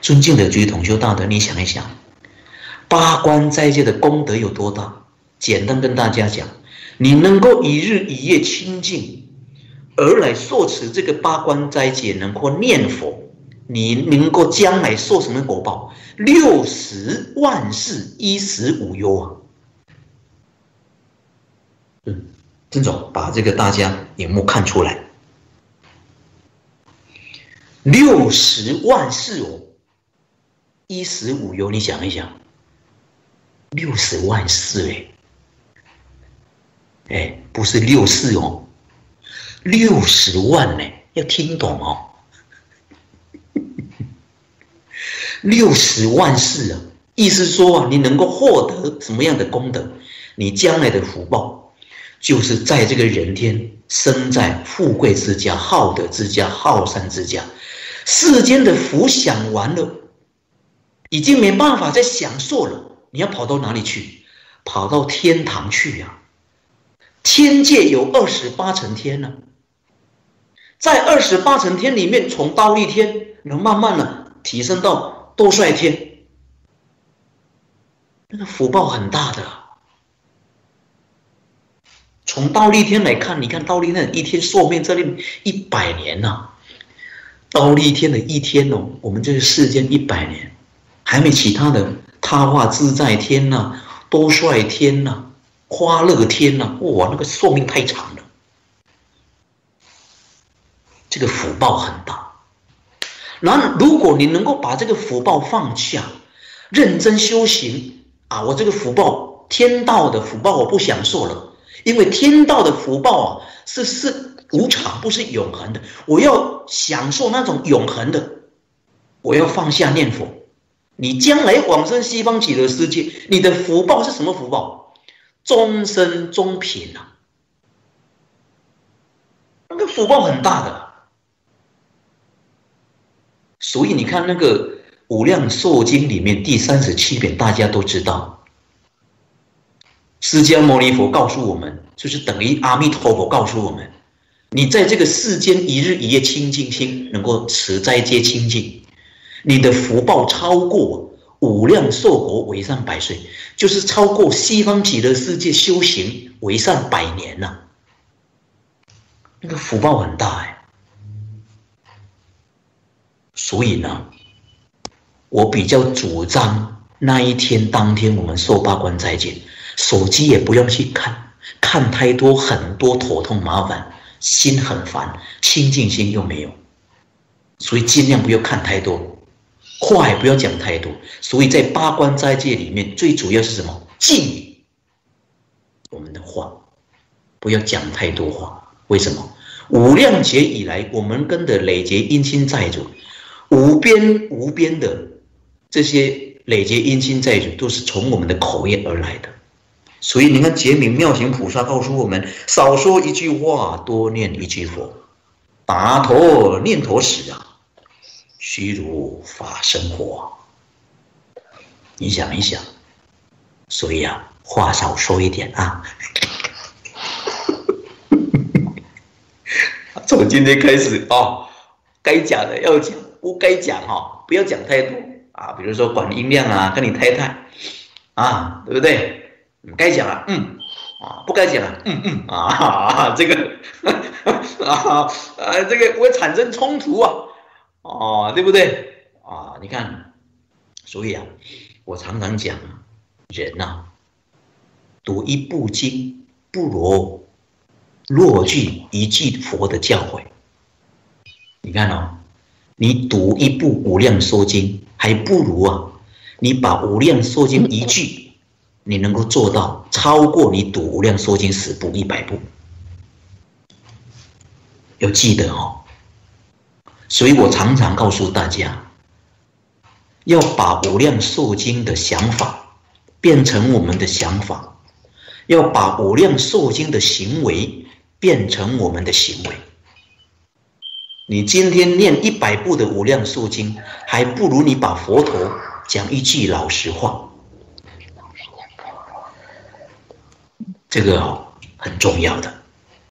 尊敬的居同修大德，你想一想，八关斋戒的功德有多大？简单跟大家讲，你能够一日一夜清净，而来受持这个八关斋戒，能够念佛，你能够将来受什么果报？六十万世衣食无忧啊！嗯，郑总把这个大家眼目看出来，六十万世哦，衣食无忧，你想一想，六十万世哎。哎，不是六四哦，六十万呢，要听懂哦。六十万世啊，意思说啊，你能够获得什么样的功德？你将来的福报，就是在这个人天生在富贵之家、好德之家、好善之家，世间的福享完了，已经没办法再享受了。你要跑到哪里去？跑到天堂去呀！天界有二十八层天呢，在二十八层天里面，从倒立天能慢慢的提升到多帅天，那个福报很大的。从倒立天来看，你看倒立天一天寿命这里一百年呐，倒立天的一天哦，我们这个世间一百年，还没其他的他化自在天呐，多帅天呐。花乐天呐，哇，那个寿命太长了，这个福报很大。那如果你能够把这个福报放下，认真修行啊，我这个福报天道的福报我不享受了，因为天道的福报啊是是无常，不是永恒的。我要享受那种永恒的，我要放下念佛。你将来往生西方极乐世界，你的福报是什么福报？终身中品呐，那个福报很大的，所以你看那个《无量寿经》里面第三十七篇，大家都知道，释迦牟尼佛告诉我们，就是等于阿弥陀佛告诉我们，你在这个世间一日一夜清净心，能够持斋戒清净，你的福报超过。五量寿国为上百岁，就是超过西方极乐世界修行为上百年呐。那个福报很大哎。所以呢，我比较主张那一天当天我们受八关斋戒，手机也不用去看，看太多很多头痛麻烦，心很烦，清净心又没有，所以尽量不要看太多。话也不要讲太多，所以在八关斋戒里面，最主要是什么？禁我们的话，不要讲太多话。为什么？无量劫以来，我们跟的累劫阴亲债主，无边无边的这些累劫阴亲债主，都是从我们的口业而来的。所以你看，觉明妙行菩萨告诉我们：少说一句话，多念一句佛，打陀念陀死啊。虚如法生活，你想一想，所以啊，话少说一点啊。从今天开始啊，该讲的要讲，不该讲哈，不要讲太多啊。比如说管音量啊，跟你太太啊，对不对？该讲了，嗯啊，不该讲了，嗯嗯啊，这个 啊啊，这个会产生冲突啊。哦，对不对啊？你看，所以啊，我常常讲，人呐，读一部经不如落句一句佛的教诲。你看哦，你读一部《无量寿经》，还不如啊，你把《无量寿经》一句，你能够做到超过你读《无量寿经》十部、一百部。要记得哦。所以我常常告诉大家，要把无量寿经的想法变成我们的想法，要把无量寿经的行为变成我们的行为。你今天念一百部的无量寿经，还不如你把佛陀讲一句老实话。这个很重要的。